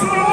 solo